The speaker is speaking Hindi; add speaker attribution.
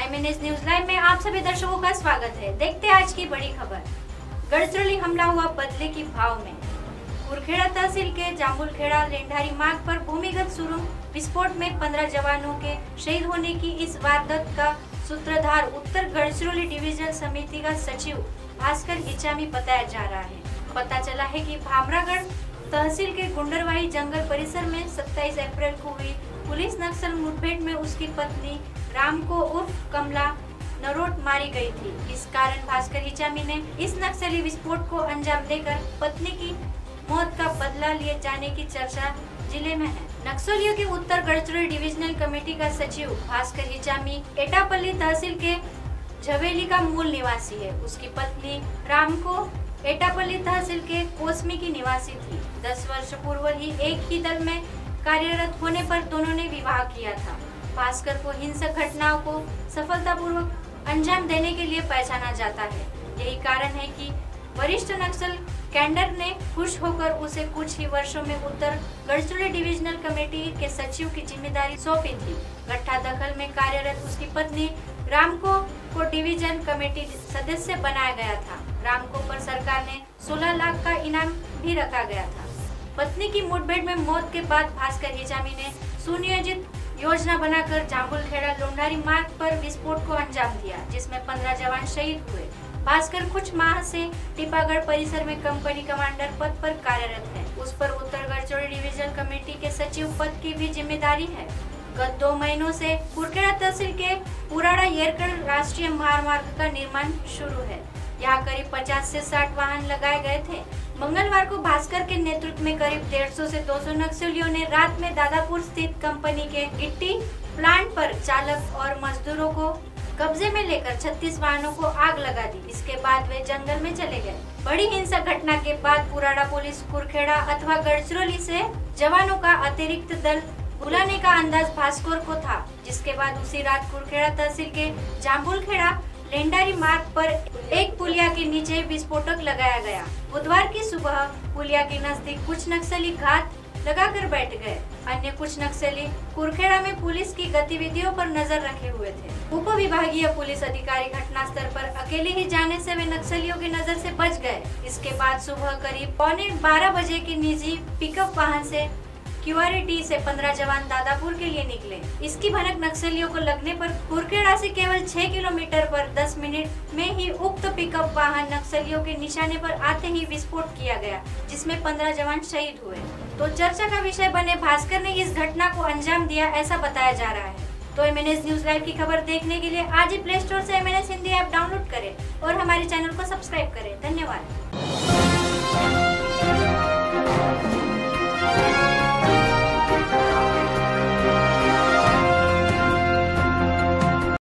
Speaker 1: एमएनएस न्यूज़ लाइव में आप सभी दर्शकों का स्वागत है। देखते हैं आज की बड़ी खबर। गढ़चिरौली हमला हुआ बदले की भाव में। कुरखेड़ा तहसील के जामुलखेड़ा लेंडारी मार्ग पर भूमिगत सुरंग विस्फोट में 15 जवानों के शहीद होने की इस वारदात का सूत्रधार उत्तर गढ़चिरौली डिवीज़न समिति का सचिव भास्कर हिचामी बताया जा रहा है। पता चला है कि भामरागढ़ तहसील के गुंडरवाही जंगल परिसर में 27 अप्रैल को हुई पुलिस नक्सल मुठभेड़ में उसकी पत्नी राम को उर्फ़ कमला नरोट मारी गई थी। इस कारण भास्कर हिचामी ने इस नक्सली विस्फोट को अंजाम देकर पत्नी की मौत का बदला लिए जाने की चर्चा ज़िले में है। नक्सलियों के उत्तर गढ़चिरौली डिविजनल कमेटी का सचिव भास्कर हिचामी एटापल्ली तहसील के झवेली का मूल निवासी है। उसकी पत्नी राम को एटापल्ली तहसील के कोसमी की निवासी थी। दस वर्ष पूर्व ही एक ही दल में कार्यरत होने पर दोनों ने विवाह किया था। भास्कर को हिंसक घटनाओं को सफलतापूर्वक अंजाम देने के लिए पहचाना जाता है। यही कारण है कि वरिष्ठ नक्सल कैंडर ने खुश होकर उसे कुछ ही वर्षों में उत्तर गढ़चिरौली डिविजनल कमेटी के सचिव की ज़िम्मेदारी सौंपी थी। गट्ठा दखल में कार्यरत उसकी पत्नी राम को डिवीज़न कमेटी सदस्य बनाया गया था। राम को पर सरकार ने 16 लाख का इनाम भी रखा गया था। पत्नी की मुठभेड़ में मौत के बाद भास्कर हिजामी ने सुनियोजित योजना बनाकर जाम्बुल खेड़ा लोंडारी मार्ग पर विस्फोट को अंजाम दिया, जिसमें 15 जवान शहीद हुए। भास्कर, कुछ माह से टिपागढ़ परिसर में कंपनी कमांडर पद पर कार्यरत है। उस पर उत्तर गढ़चौड़ी डिवीज़न कमेटी के सचिव पद की भी ज़िम्मेदारी है। गत दो महीनों से कुरखेड़ा तहसील के पुराड़ा येरकड़ राष्ट्रीय महामार्ग का निर्माण शुरू है। यहाँ करीब 50 से 60 वाहन लगाए गए थे। मंगलवार को भास्कर के नेतृत्व में करीब 150 से 200 नक्सलियों ने रात में दादापुर स्थित कंपनी के गिट्टी प्लांट पर चालक और मजदूरों को कब्जे में लेकर 36 वाहनों को आग लगा दी। इसके बाद वे जंगल में चले गए। बड़ी हिंसक घटना के बाद पुराड़ा पुलिस कुरखेड़ा अथवा गढ़चिरौली से जवानों का अतिरिक्त दल बुलाने का अंदाज भास्कर को था, जिसके बाद उसी रात कुरखेड़ा तहसील के जाम्बुल खेड़ा लेंडारी मार्ग पर एक पुलिया के नीचे विस्फोटक लगाया गया। बुधवार की सुबह पुलिया के नज़दीक कुछ नक्सली घात लगाकर बैठ गए। अन्य कुछ नक्सली कुरखेड़ा में पुलिस की गतिविधियों पर नज़र रखे हुए थे। उप विभागीय पुलिस अधिकारी घटना स्थल पर अकेले ही जाने से वे नक्सलियों की नज़र से बच गए। इसके बाद सुबह करीब पौने बारह बजे के निजी पिकअप वाहन से क्यूआरटी से 15 जवान दादापुर के लिए निकले। इसकी भनक नक्सलियों को लगने पर कुरखेड़ा से केवल 6 किलोमीटर पर 10 मिनट में ही उक्त पिकअप वाहन नक्सलियों के निशाने पर आते ही विस्फोट किया गया, जिसमें 15 जवान शहीद हुए। तो चर्चा का विषय बने भास्कर ने इस घटना को अंजाम दिया, ऐसा बताया जा रहा है। तो एमएनएस न्यूज़ लाइव की खबर देखने के लिए आज ही प्ले स्टोर ऐसी एम हिंदी ऐप डाउनलोड करें और हमारे चैनल को सब्सक्राइब करें। धन्यवाद।